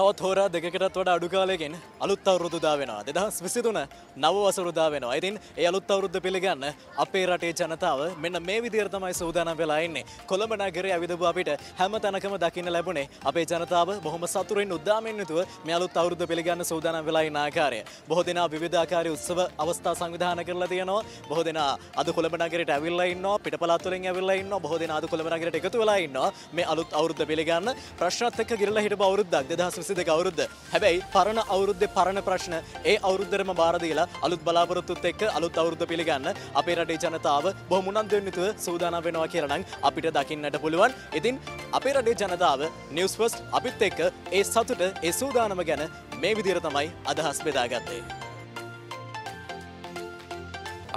තවත් හෝරා දෙකටත් වඩ අඩුකාලයකින් අලුත් අවුරුදුදා වෙනවා දෙදහස් විසිතුන නව වසරුදා වෙනවා ඉතින් ඒ අලුත් අවුරුද්ධ පිළිගන්න අපේ රටේ ජනතාව මෙන්න මේ විදිහට තමයි සූදානම් වෙලා ඉන්නේ. කොළඹ නගරේ ඇවිදපු අපිට හැම තැනකම දකින්න ලැබුණේ අපේ ජනතාව බොහොම සතුරින් උද්දාමෙන් යුතුව මේ අලුත් අවුරුද්ද පිළිගන්න සූදානම් වෙලා ඉන්න ආකාරය. බොහෝ දෙනා විවිධාකාරී උත්සව අවස්ථා සංවිධානය කරලා තියෙනවා. බොහෝ දෙනා අද කොළඹ නගරයට ඇවිල්ලා ඉන්නවා පිටපළාත් වලින් ඇවිල්ලා ඉන්නවා. බොහෝ දෙනා අද කොළඹ නගරයට එකතු වෙලා ඉන්නවා. මේ අලුත් අවුරුද්ද පිළිගන්න ප්‍රශ්නත් එක්ක ගිරලා හිටපු අවුරුද්දක් 2022 අවුරුද්ද. හැබැයි පරණ අවුරුද්දේ පරණ ප්‍රශ්න ඒ අවුරුද්දටම බාර දීලා අලුත් බලාපොරොත්තුත් එක්ක අලුත් අවුරුද්ද පිළිගන්න අපේ රටේ ජනතාව බොහොම උනන්දුවෙන් යුතුව සූදානම් වෙනවා කියලා නම් අපිට දකින්නට පුළුවන්. ඉතින් අපේ රටේ ජනතාව නිවුස් ෆස්ට් අපිත් එක්ක ඒ සතුට ඒ සූදානම ගැන මේ විදිහට තමයි අදහස් බෙදාගත්තේ.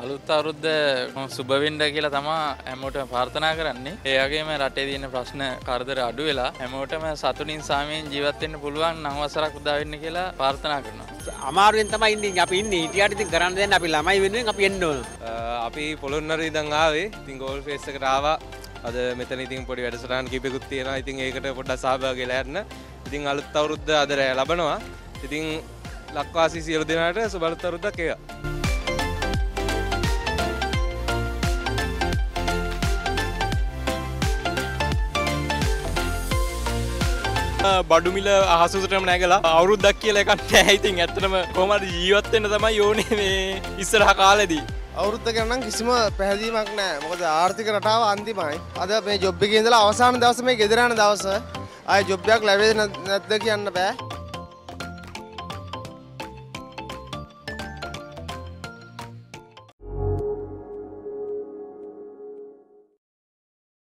අලුත් අවුරුද්ද සුභවින්ඩ කියලා තමා හැමෝටම පාර්ථනා කරන්නේ. ඒයගේම රටේ තියෙන ප්‍රශ්න කරදර අඩු වෙලා හැමෝටම සතුනින් සාමයෙන් ජීවත්වෙන්න පුළුවන් නවසරක් උදාවෙන්න කියලා පාර්ථනා කරනවා. අමාරුවෙන් තමයි ඉන්නේ. අපි ඉන්නේ හිටියට ඉතින් කරන්න දෙන්න අපි ළමයි වෙනුවෙන් අපි එන්න ඕන. අපි පොළොන්නර ඉදං ආවේ. ඉතින් ගෝල් ෆේස් එකට ආවා. අද මෙතන ඉතින් පොඩි වැඩසටහන් කිපෙකුත් තියෙනවා. ඉතින් ඒකට පොඩ්ඩක් සහභාගී වෙලා යන්න. ඉතින් අලුත් අවුරුද්ද අද රෑ ලබනවා. ඉතින් ලක්වාසී සියලු දෙනාට සුබ අලුත් අවුරුද්දක් වේවා බඩුමිල අහසුටම නැගලා අවුරුද්දක් කියල එකක් නෑයිතින් ඇත්තනම කොමට ජීවත්වෙන්න තමයි යෝනේ මේ ඉස්සරහ කාලෙදී. අවුරුද්ධ කරනම් කිසිම පැහැදීමක් නෑ මොකද ආර්ථික රටාව අන්තිමයි. අද මේ ජොබ්බි ඉඳලා අවසාන දවස මේ ගෙදරන දවස. අය ජොබ්යක් ලැබේ නැද්ද කියන්න බෑ.